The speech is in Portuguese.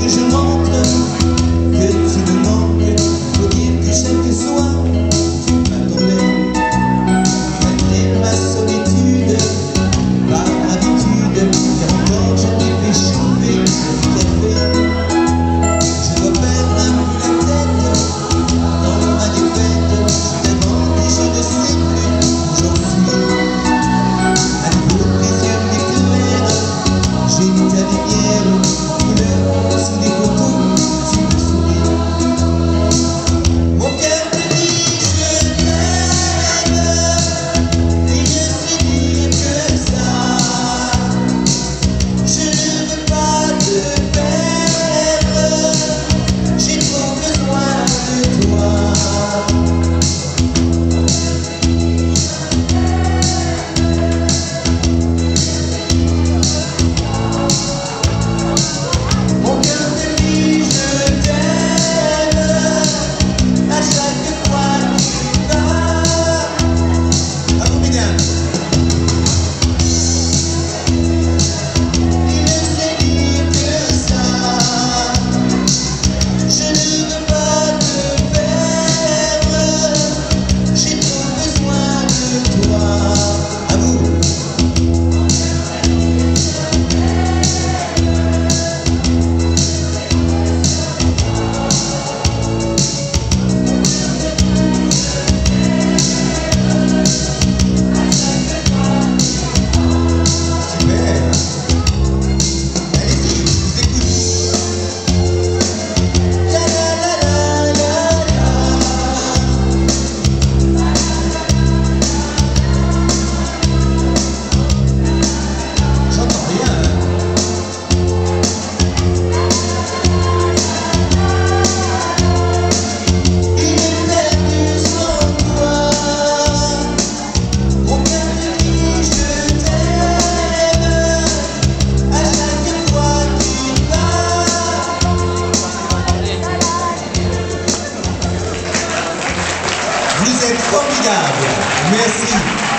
你什么 Vous. Merci.